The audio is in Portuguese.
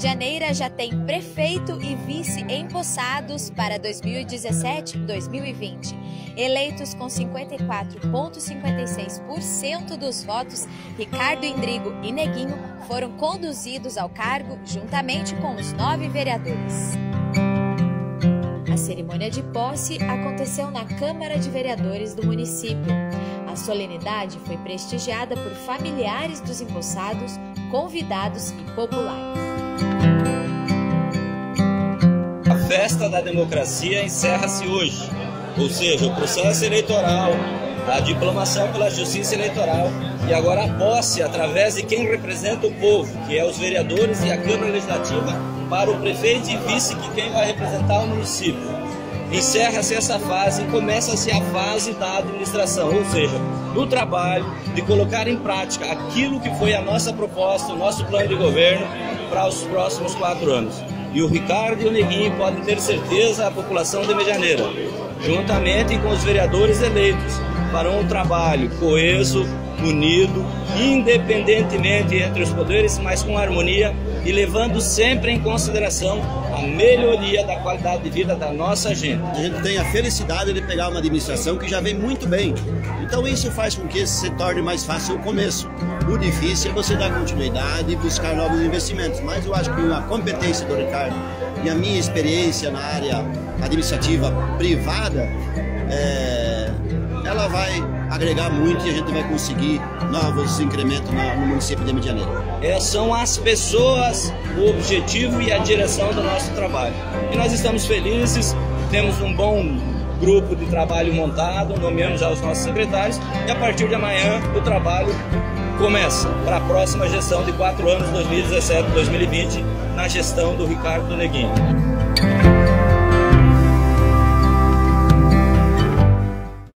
Medianeira já tem prefeito e vice empossados para 2017-2020. Eleitos com 54,56% dos votos, Ricardo Indrigo e Neguinho foram conduzidos ao cargo juntamente com os nove vereadores. A cerimônia de posse aconteceu na Câmara de Vereadores do município. A solenidade foi prestigiada por familiares dos empossados, convidados e populares. A festa da democracia encerra-se hoje, ou seja, o processo eleitoral, a diplomação pela justiça eleitoral e agora a posse através de quem representa o povo, que é os vereadores e a Câmara Legislativa, para o prefeito e vice, que quem vai representar o município. Encerra-se essa fase e começa-se a fase da administração, ou seja, do trabalho, de colocar em prática aquilo que foi a nossa proposta, o nosso plano de governo para os próximos quatro anos. E o Ricardo e o Neguinho podem ter certeza, a população de Medianeira, juntamente com os vereadores eleitos, farão um trabalho coeso, unido, independentemente entre os poderes, mas com harmonia e levando sempre em consideração a melhoria da qualidade de vida da nossa gente. A gente tem a felicidade de pegar uma administração que já vem muito bem. Então isso faz com que se torne mais fácil o começo. O difícil é você dar continuidade e buscar novos investimentos. Mas eu acho que a competência do Ricardo e a minha experiência na área administrativa privada, é, ela vai agregar muito e a gente vai conseguir novos incrementos no município de Medianeira. É, são as pessoas o objetivo e a direção do nosso trabalho. E nós estamos felizes, temos um bom grupo de trabalho montado, nomeamos já os nossos secretários e a partir de amanhã o trabalho começa para a próxima gestão de quatro anos, 2017-2020, na gestão do Ricardo Neguinho.